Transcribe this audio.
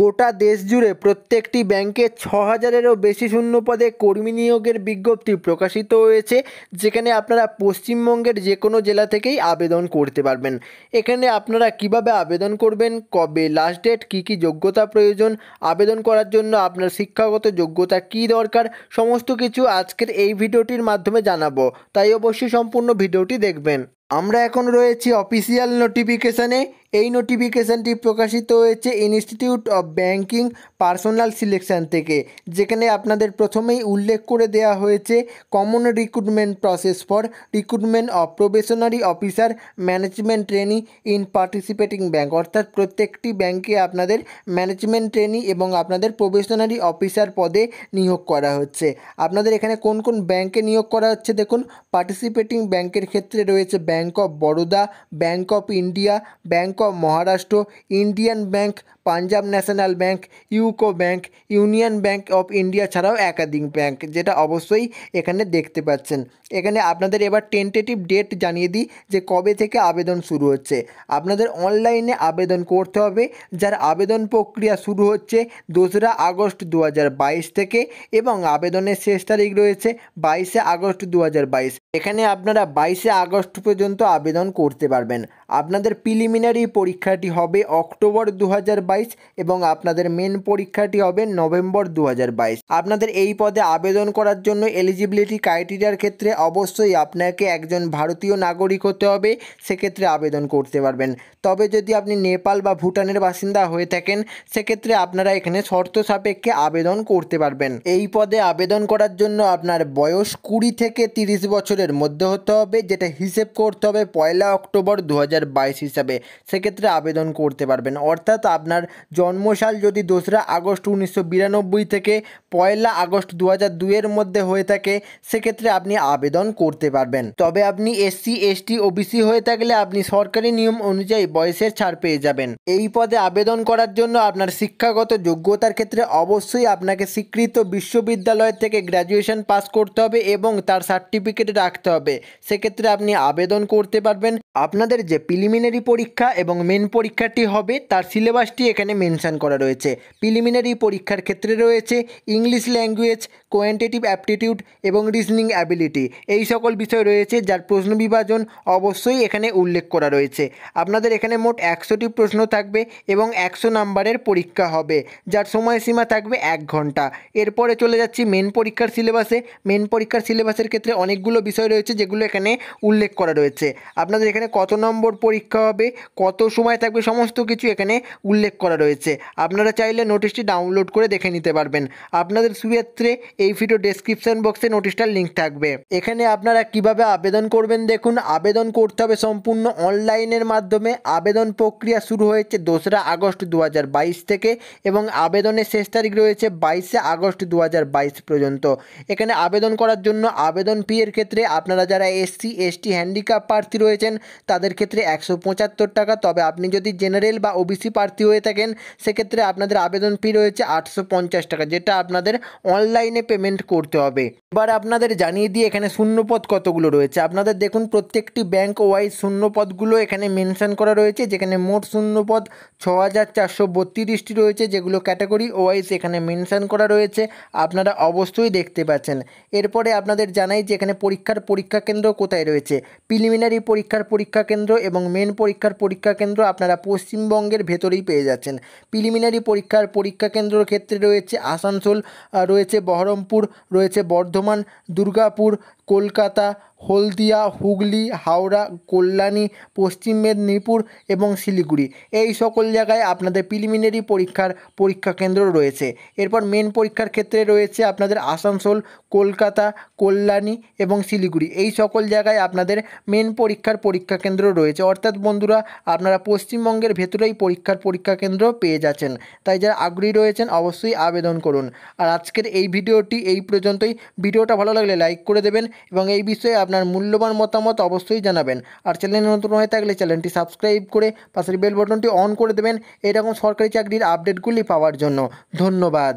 গোটা দেশ জুড়ে প্রত্যেকটি ব্যাংকে ছ হাজারেরও বেশি শূন্য পদে কর্মী নিয়োগের বিজ্ঞপ্তি প্রকাশিত হয়েছে, যেখানে আপনারা পশ্চিমবঙ্গের যে কোনো জেলা থেকেই আবেদন করতে পারবেন। এখানে আপনারা কীভাবে আবেদন করবেন, কবে লাস্ট ডেট কী কী যোগ্যতা প্রয়োজন, আবেদন করার জন্য আপনার শিক্ষাগত যোগ্যতা কী দরকার, সমস্ত কিছু আজকের এই ভিডিওটির মাধ্যমে জানাব। তাই অবশ্যই সম্পূর্ণ ভিডিওটি দেখবেন। আমরা এখন রয়েছি অফিসিয়াল নোটিফিকেশানে এই নোটিফিকেশানটি প্রকাশিত হয়েছে institute of banking personnel selection থেকে, যেখানে আপনাদের প্রথমেই উল্লেখ করে দেওয়া হয়েছে common recruitment process for recruitment of probationary officer management trainee in participating bank অর্থাৎ প্রত্যেকটি ব্যাংকে আপনাদের ম্যানেজমেন্ট ট্রেনি এবং আপনাদের প্রবেশনারি অফিসার পদে নিয়োগ করা হচ্ছে। আপনাদের এখানে কোন কোন ব্যাংকে নিয়োগ করা হচ্ছে দেখুন। পার্টিসিপেটিং ব্যাংকের ক্ষেত্রে রয়েছে bank of Baroda bank of India bank of Maharashtra Indian bank Punjab national bank UCO bank union bank of India ছাড়াও একাধিক ব্যাংক যেটা অবশ্যই এখানে দেখতে পাচ্ছেন। এখানে আপনাদের এবার টেন্টেটিভ ডেট জানিয়ে দিই যে কবে থেকে আবেদন শুরু হচ্ছে। আপনাদের অনলাইনে আবেদন করতে হবে, যার আবেদন প্রক্রিয়া শুরু হচ্ছে দোসরা আগস্ট দু হাজার বাইশ থেকে এবং আবেদনের শেষ তারিখ রয়েছে বাইশে আগস্ট দু হাজার বাইশ। এখানে আপনারা বাইশে আগস্ট পর্যন্ত আবেদন করতে পারবেন। আপনাদের প্রিলিমিনারি পরীক্ষাটি হবে অক্টোবর দু হাজার বাইশ এবং আপনাদের মেন পরীক্ষাটি হবে নভেম্বর দু হাজার বাইশ। আপনাদের এই পদে আবেদন করার জন্য এলিজিবিলিটি ক্রাইটেরিয়ার ক্ষেত্রে অবশ্যই আপনাকে একজন ভারতীয় নাগরিক হতে হবে, সেক্ষেত্রে আবেদন করতে পারবেন। তবে যদি আপনি নেপাল বা ভুটানের বাসিন্দা হয়ে থাকেন, সেক্ষেত্রে আপনারা এখানে শর্ত সাপেক্ষে আবেদন করতে পারবেন। এই পদে আবেদন করার জন্য আপনার বয়স কুড়ি থেকে তিরিশ বছরের মধ্যে হতে হবে, যেটা হিসেব করতে হবে পয়লা অক্টোবর দু হাজার বাইশ হিসাবে। সেক্ষেত্রে আবেদন করতে পারবেন। অর্থাৎ আপনার জন্মসাল যদি দোসরা আগস্ট উনিশশো বিরানব্বই থেকে পয়লা আগস্ট দু হাজার দুইয়ের মধ্যে হয়ে থাকে, সেক্ষেত্রে আপনি আবেদন করতে পারবেন। তবে আপনি এসসি, এসটি, ওবিসি হয়ে থাকলে আপনি সরকারি নিয়ম অনুযায়ী বয়সের ছাড় পেয়ে যাবেন। এই পদে আবেদন করার জন্য আপনার শিক্ষাগত যোগ্যতার ক্ষেত্রে অবশ্যই আপনাকে স্বীকৃত বিশ্ববিদ্যালয় থেকে গ্র্যাজুয়েশন পাস করতে হবে এবং তার সার্টিফিকেট রাখতে হবে। সেক্ষেত্রে আপনি আবেদন করতে পারবেন আপনাদের যে প্রিলিমিনারি পরীক্ষা এবং মেন পরীক্ষাটি হবে, তার সিলেবাসটি এখানে মেনশান করা রয়েছে। প্রিলিমিনারি পরীক্ষার ক্ষেত্রে রয়েছে ইংলিশ ল্যাঙ্গুয়েজ কোয়ান্টিটিভ অ্যাপটিটিউড এবং রিজনিং অ্যাবিলিটি এই সকল বিষয় রয়েছে যার প্রশ্ন বিভাজন অবশ্যই এখানে উল্লেখ করা রয়েছে। আপনাদের এখানে মোট একশোটি প্রশ্ন থাকবে এবং একশো নাম্বারের পরীক্ষা হবে, যার সময়সীমা থাকবে এক ঘণ্টা। এরপরে চলে যাচ্ছি মেন পরীক্ষার সিলেবাসে মেন পরীক্ষার সিলেবাসের ক্ষেত্রে অনেকগুলো বিষয় রয়েছে যেগুলো এখানে উল্লেখ করা রয়েছে। আপনাদের এখানে কত নম্বর পরীক্ষা হবে, কত সময় থাকবে, সমস্ত কিছু এখানে উল্লেখ করা রয়েছে। আপনারা চাইলে নোটিশটি ডাউনলোড করে দেখে নিতে পারবেন। আপনাদের সুক্ষেত্রে এই ভিডিও ডেসক্রিপশন বক্সে নোটিশটার লিঙ্ক থাকবে। এখানে আপনারা কীভাবে আবেদন করবেন দেখুন, আবেদন করতে হবে সম্পূর্ণ অনলাইনের মাধ্যমে। আবেদন প্রক্রিয়া শুরু হয়েছে দোসরা আগস্ট দু হাজার বাইশ থেকে এবং আবেদনের শেষ তারিখ রয়েছে বাইশে আগস্ট দু হাজার বাইশ পর্যন্ত। এখানে আবেদন করার জন্য আবেদন এর ক্ষেত্রে আপনারা যারা এসসি, এসটি হ্যান্ডিক্যাপ প্রার্থী রয়েছেন তাদের ক্ষেত্রে একশো পঁচাত্তর টাকা। তবে আপনি যদি জেনারেল বা ওবিসি প্রার্থী হয়ে থাকেন, সেক্ষেত্রে আপনাদের আবেদন ফি রয়েছে আটশো পঞ্চাশ টাকা, যেটা আপনাদের অনলাইনে পেমেন্ট করতে হবে। এবার আপনাদের জানিয়ে দিয়ে এখানে শূন্যপদ কতগুলো রয়েছে? আপনাদের দেখুন, প্রত্যেকটি ব্যাংক ওয়াইজ শূন্যপদগুলো এখানে মেনশন করা রয়েছে, যেখানে মোট শূন্যপদ ছ হাজার চারশো বত্রিশটি রয়েছে, যেগুলো ক্যাটাগরি ওয়াইজ এখানে মেনশন করা রয়েছে। আপনারা অবশ্যই দেখতে পাচ্ছেন। এরপরে আপনাদের জানাই যে এখানে পরীক্ষার পরীক্ষা কেন্দ্র কোথায় রয়েছে। প্রিলিমিনারি পরীক্ষার পরীক্ষা কেন্দ্র এবং মেন পরীক্ষার পরীক্ষা কেন্দ্র আপনারা পশ্চিমবঙ্গের ভেতরেই পেয়ে যাচ্ছেন। প্রিলিমিনারি পরীক্ষার পরীক্ষা কেন্দ্রর ক্ষেত্রে রয়েছে আসানসোল রয়েছে বহরমপুর, রয়েছে বর্ধমান, দুর্গাপুর, কলকাতা হলদিয়া, হুগলি, হাওড়া, কল্যাণী, পশ্চিম মেদিনীপুর এবং শিলিগুড়ি। এই সকল জায়গায় আপনাদের প্রিলিমিনারি পরীক্ষার পরীক্ষা কেন্দ্র রয়েছে। এরপর মেন পরীক্ষার ক্ষেত্রে রয়েছে আপনাদের আসানসোল, কলকাতা, কল্যাণী এবং শিলিগুড়ি। এই সকল জায়গায় আপনাদের মেন পরীক্ষার পরীক্ষা কেন্দ্র রয়েছে। অর্থাৎ বন্ধুরা, আপনারা পশ্চিমবঙ্গের ভেতরেই পরীক্ষার পরীক্ষা কেন্দ্র পেয়ে যাচ্ছেন। তাই যারা আগ্রহী রয়েছেন, অবশ্যই আবেদন করুন। আর আজকের এই ভিডিওটি এই পর্যন্তই। ভিডিওটা ভালো লাগলে লাইক করে দেবেন এবং এই বিষয়ে আপনার মূল্যবান মতামত অবশ্যই জানাবেন। আর চ্যানেল নতুন হয়ে থাকলে চ্যানেলটি সাবস্ক্রাইব করে পাশের বেল বটনটি অন করে দেবেন। এরকম সরকারি চাকরির আপডেটগুলি পাওয়ার জন্য। ধন্যবাদ।